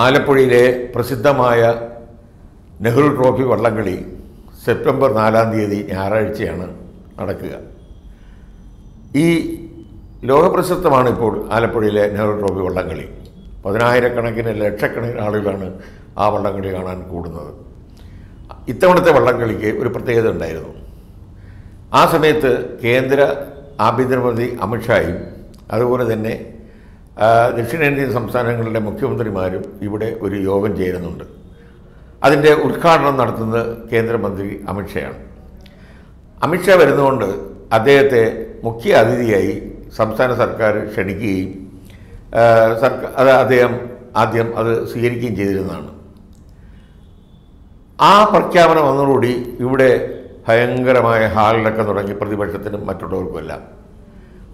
ആലപ്പുഴയിലെ പ്രസിദ്ധമായ നെഹ്റു ട്രോഫി വള്ളംകളി സെപ്റ്റംബർ നാലാം തീയതി ഞായറാഴ്ചയാണ് നടക്കുക. ഈ ലോകപ്രശസ്തമാണ് ഇപ്പോൾ ആലപ്പുഴയിലെ നെഹ്റു ട്രോഫി വള്ളംകളി. പതിനായിരക്കണക്കിന് ലക്ഷക്കണക്കിന് ആളുകളാണ് ആ വള്ളംകളി കാണാൻ കൂടുന്നത്. ഇത്തവണത്തെ വള്ളംകളിക്ക് ഒരു പ്രത്യേകത ഉണ്ടായിരുന്നു. ആ സമയത്ത് കേന്ദ്ര ആഭ്യന്തരമന്ത്രി അമിത്ഷായും അതുപോലെ തന്നെ ദക്ഷിണേന്ത്യൻ സംസ്ഥാനങ്ങളിലെ മുഖ്യമന്ത്രിമാരും ഇവിടെ ഒരു യോഗം ചേരുന്നുണ്ട്. അതിന്റെ ഉദ്ഘാടനം നടത്തുന്നത് കേന്ദ്രമന്ത്രി അമിത്ഷയാണ് അമിത്ഷാ വരുന്നതുകൊണ്ട് അദ്ദേഹത്തെ മുഖ്യ അതിഥിയായി സംസ്ഥാന സർക്കാർ ക്ഷണിക്കുകയും സർക്കാർ അത് അദ്ദേഹം ആദ്യം അത് സ്വീകരിക്കുകയും ചെയ്തിരുന്നതാണ്. ആ പ്രഖ്യാപനം വന്നതോടുകൂടി ഇവിടെ ഭയങ്കരമായ ഹാളിലൊക്കെ തുടങ്ങി പ്രതിപക്ഷത്തിനും മറ്റുള്ളവർക്കുമെല്ലാം.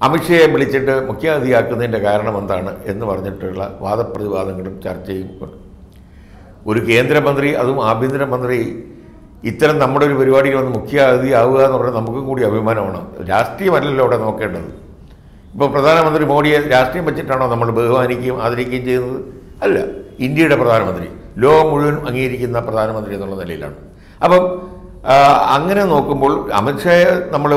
അമിത്ഷയെ വിളിച്ചിട്ട് മുഖ്യാതിഥിയാക്കുന്നതിന്റെ കാരണം എന്താണ് എന്ന് പറഞ്ഞിട്ടുള്ള വാദപ്രതിവാദങ്ങളും ചർച്ചയും ഒരു കേന്ദ്രമന്ത്രി അതും ആഭ്യന്തരമന്ത്രി ഇത്തരം നമ്മുടെ ഒരു പരിപാടിയിൽ വന്ന് മുഖ്യാതിഥി ആവുക എന്ന് പറഞ്ഞാൽ നമുക്കും കൂടി അഭിമാനമാണ്. രാഷ്ട്രീയമല്ലല്ലോ അവിടെ നോക്കേണ്ടത്. ഇപ്പോൾ പ്രധാനമന്ത്രി മോഡിയെ രാഷ്ട്രീയം വെച്ചിട്ടാണോ നമ്മൾ ബഹുമാനിക്കുകയും ആദരിക്കുകയും ചെയ്യുന്നത്? അല്ല. ഇന്ത്യയുടെ പ്രധാനമന്ത്രി ലോകം മുഴുവൻ അംഗീകരിക്കുന്ന പ്രധാനമന്ത്രി എന്നുള്ള നിലയിലാണ്. അപ്പം അങ്ങനെ നോക്കുമ്പോൾ അമിത്ഷായെ നമ്മൾ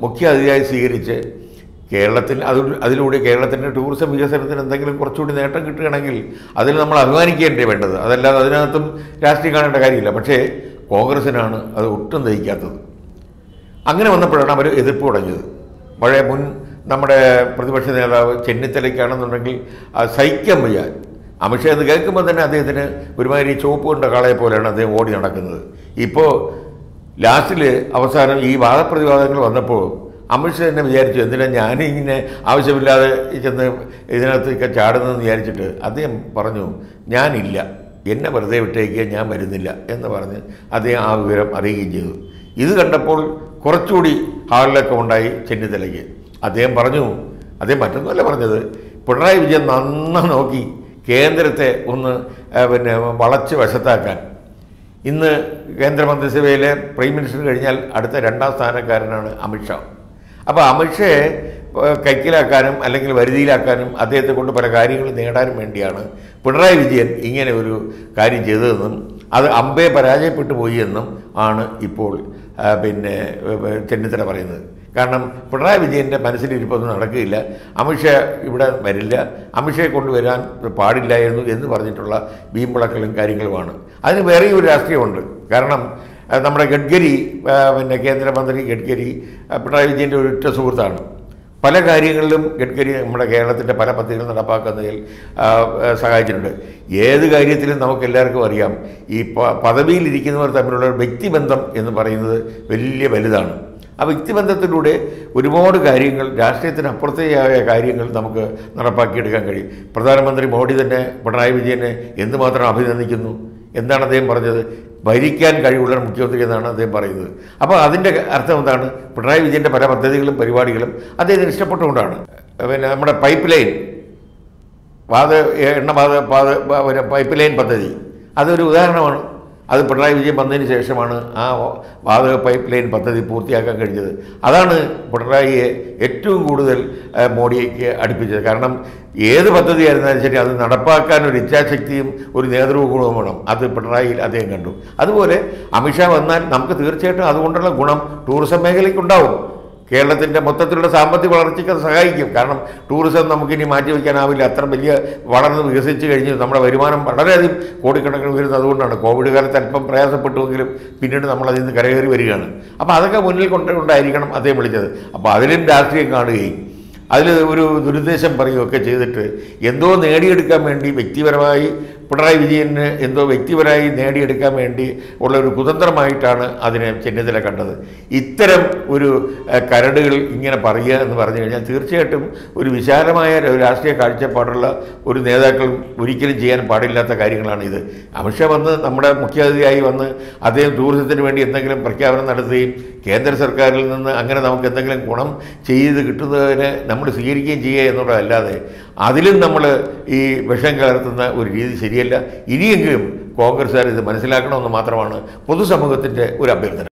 മുഖ്യ അതിഥിയായി സ്വീകരിച്ച് കേരളത്തിൽ അത് അതിലൂടെ കേരളത്തിന്റെ ടൂറിസം വികസനത്തിന് എന്തെങ്കിലും കുറച്ചുകൂടി നേട്ടം കിട്ടുകയാണെങ്കിൽ അതിൽ നമ്മൾ അഭിമാനിക്കേണ്ടേ വേണ്ടത്. അതല്ലാതെ അതിനകത്തും രാഷ്ട്രീയം കാണേണ്ട കാര്യമില്ല. പക്ഷേ കോൺഗ്രസിനാണ് അത് ഒട്ടും ദഹിക്കാത്തത്. അങ്ങനെ വന്നപ്പോഴാണ് അവർ എതിർപ്പ് തുടങ്ങിയത്. പഴയ മുൻ നമ്മുടെ പ്രതിപക്ഷ നേതാവ് ചെന്നിത്തലയ്ക്കാണെന്നുണ്ടെങ്കിൽ സഹിക്കാൻ വയ്യ. അമിത്ഷാ എന്ന് കേൾക്കുമ്പോൾ തന്നെ അദ്ദേഹത്തിന് ഒരുമാതിരി ചുവപ്പ് കൊണ്ട കാളയെ പോലെയാണ് അദ്ദേഹം ഓടി നടക്കുന്നത്. ഇപ്പോൾ ലാസ്റ്റിൽ അവസാനം ഈ വാദപ്രതിവാദങ്ങൾ വന്നപ്പോൾ അമിത്ഷാ തന്നെ വിചാരിച്ചു. എന്തിനാ ഞാനിങ്ങനെ ആവശ്യമില്ലാതെ ചെന്ന് ഇതിനകത്തൊക്കെ ചാടുന്നതെന്ന് വിചാരിച്ചിട്ട് അദ്ദേഹം പറഞ്ഞു ഞാനില്ല. എന്നെ വെറുതെ വിട്ടേക്കുക ഞാൻ വരുന്നില്ല. എന്ന് പറഞ്ഞ് അദ്ദേഹം ആ വിവരം അറിയുകയും ചെയ്തു. ഇത് കണ്ടപ്പോൾ കുറച്ചുകൂടി ഹാളിലൊക്കെ ഉണ്ടായി ചെന്നിത്തലയ്ക്ക്. അദ്ദേഹം പറഞ്ഞു അദ്ദേഹം മറ്റൊന്നുമല്ല പറഞ്ഞത് പിണറായി വിജയൻ നന്ന നോക്കി കേന്ദ്രത്തെ ഒന്ന് പിന്നെ വളച്ച് വശത്താക്കാൻ. ഇന്ന് കേന്ദ്രമന്ത്രിസഭയിലെ പ്രൈം മിനിസ്റ്റർ കഴിഞ്ഞാൽ അടുത്ത രണ്ടാം സ്ഥാനക്കാരനാണ് അമിത്ഷാ അപ്പോൾ അമിത്ഷയെ കൈക്കിലാക്കാനും അല്ലെങ്കിൽ വരുതിയിലാക്കാനും അദ്ദേഹത്തെ കൊണ്ട് പല കാര്യങ്ങളും നേടാനും വേണ്ടിയാണ് പിണറായി വിജയൻ ഇങ്ങനെ ഒരു കാര്യം ചെയ്തതെന്നും അത് അമ്പേ പരാജയപ്പെട്ടു പോയി എന്നും ആണ് ഇപ്പോൾ പിന്നെ ചെന്നിത്തല പറയുന്നത്. കാരണം പിണറായി വിജയന്റെ മനസ്സിലിരിപ്പൊന്നും നടക്കുകയില്ല. അമിത്ഷാ ഇവിടെ വരില്ല. അമിത്ഷയെ കൊണ്ടുവരാൻ പാടില്ലായിരുന്നു എന്ന് പറഞ്ഞിട്ടുള്ള വീമ്പിളക്കലും കാര്യങ്ങളുമാണ്. അതിന് വേറെയും ഒരു രാഷ്ട്രീയമുണ്ട്. കാരണം നമ്മുടെ ഗഡ്കരി പിന്നെ കേന്ദ്രമന്ത്രി ഗഡ്കരി പിണറായി വിജയന്റെ ഒരു ഉറ്റ സുഹൃത്താണ്. പല കാര്യങ്ങളിലും ഗഡ്കരി നമ്മുടെ കേരളത്തിന്റെ പല പദ്ധതികൾ നടപ്പാക്കുന്നതിൽ സഹായിച്ചിട്ടുണ്ട്. ഏത് കാര്യത്തിലും നമുക്ക് എല്ലാവർക്കും അറിയാം ഈ പദവിയിലിരിക്കുന്നവർ തമ്മിലുള്ള വ്യക്തിബന്ധം എന്ന് പറയുന്നത് വലിയ വലുതാണ്. ആ വ്യക്തിബന്ധത്തിലൂടെ ഒരുപാട് കാര്യങ്ങൾ രാഷ്ട്രീയത്തിന് അപ്പുറത്തേയായ കാര്യങ്ങൾ നമുക്ക് നടപ്പാക്കിയെടുക്കാൻ കഴിയും. പ്രധാനമന്ത്രി മോഡി തന്നെ പിണറായി വിജയനെ എന്തുമാത്രം അഭിനന്ദിക്കുന്നു? എന്താണ് അദ്ദേഹം പറഞ്ഞത്? ഭരിക്കാൻ കഴിവുള്ള മുഖ്യമന്ത്രി എന്നാണ് അദ്ദേഹം പറയുന്നത്. അപ്പോൾ അതിന്റെ അർത്ഥം എന്താണ്? പിണറായി വിജയന്റെ പല പദ്ധതികളും പരിപാടികളും അദ്ദേഹത്തിന് ഇഷ്ടപ്പെട്ടുകൊണ്ടാണ്. പിന്നെ നമ്മുടെ പൈപ്പ് ലൈൻ വാത എണ്ണപാത പാത പിന്നെ പൈപ്പ് ലൈൻ പദ്ധതി. അതൊരു ഉദാഹരണമാണ്. അത് പിണറായി വിജയൻ വന്നതിന് ശേഷമാണ് ആ വാതക പൈപ്പ് ലൈൻ പദ്ധതി പൂർത്തിയാക്കാൻ കഴിഞ്ഞത്. അതാണ് പിണറായിയെ ഏറ്റവും കൂടുതൽ മോഡിയേക്ക് അടുപ്പിച്ചത്. കാരണം ഏത് പദ്ധതി ആയിരുന്നാലും ശരി അത് നടപ്പാക്കാൻ ഒരു ഇച്ഛാശക്തിയും ഒരു നേതൃഗുണവും വേണം. അത് പിണറായിയിൽ അദ്ദേഹം കണ്ടു. അതുപോലെ അമിത്ഷാ വന്നാൽ നമുക്ക് തീർച്ചയായിട്ടും അതുകൊണ്ടുള്ള ഗുണം ടൂറിസം മേഖലയ്ക്കുണ്ടാവും. കേരളത്തിന്റെ മൊത്തത്തിലുള്ള സാമ്പത്തിക വളർച്ചയ്ക്ക് അത് സഹായിക്കും. കാരണം ടൂറിസം നമുക്കിനി മാറ്റി വയ്ക്കാനാവില്ല. അത്ര വലിയ വളർന്ന് വികസിച്ച് കഴിഞ്ഞ് നമ്മുടെ വരുമാനം വളരെയധികം കോടിക്കണക്കിന് വരുന്നത് അതുകൊണ്ടാണ്. കോവിഡ് കാലത്ത് അല്പം പ്രയാസപ്പെട്ടുവെങ്കിലും പിന്നീട് നമ്മൾ അതിൽ നിന്ന് കരകയറി വരികയാണ്. അപ്പോൾ അതൊക്കെ മുന്നിൽ കൊണ്ടുകൊണ്ടായിരിക്കണം അദ്ദേഹം വിളിച്ചത്. അപ്പോൾ അതിലും രാഷ്ട്രീയം കാണുകയും അതിൽ ഒരു ദുരുദ്ദേശം പറയുകയൊക്കെ ചെയ്തിട്ട് എന്തോ നേടിയെടുക്കാൻ വേണ്ടി വ്യക്തിപരമായി പിണറായി വിജയന് എന്തോ വ്യക്തിപരമായി നേടിയെടുക്കാൻ വേണ്ടി ഉള്ള ഒരു കുതന്ത്രമായിട്ടാണ് അതിനെ ചെന്നിത്തല കണ്ടത്. ഇത്തരം ഒരു കരടുകൾ ഇങ്ങനെ പറയുക എന്ന് പറഞ്ഞു കഴിഞ്ഞാൽ തീർച്ചയായിട്ടും ഒരു വിശാലമായ രാഷ്ട്രീയ കാഴ്ചപ്പാടുള്ള ഒരു നേതാക്കളും ഒരിക്കലും ചെയ്യാൻ പാടില്ലാത്ത കാര്യങ്ങളാണ് ഇത്. അമിത്ഷാ വന്ന് നമ്മുടെ മുഖ്യാതിഥിയായി വന്ന് അദ്ദേഹം ടൂറിസത്തിന് വേണ്ടി എന്തെങ്കിലും പ്രഖ്യാപനം നടത്തുകയും കേന്ദ്ര സർക്കാരിൽ നിന്ന് അങ്ങനെ നമുക്ക് എന്തെങ്കിലും ഗുണം ചെയ്ത് കിട്ടുന്നതിന് നമ്മൾ സ്വീകരിക്കുകയും ചെയ്യുക എന്നുള്ളതല്ലാതെ അതിലും നമ്മൾ ഈ വിഷം കലർത്തുന്ന ഒരു രീതി ശരിയല്ല ഇനിയെങ്കിലും കോൺഗ്രസ്സുകാർ ഇത് മനസ്സിലാക്കണമെന്ന് മാത്രമാണ് പൊതുസമൂഹത്തിന്റെ ഒരു അഭ്യർത്ഥന.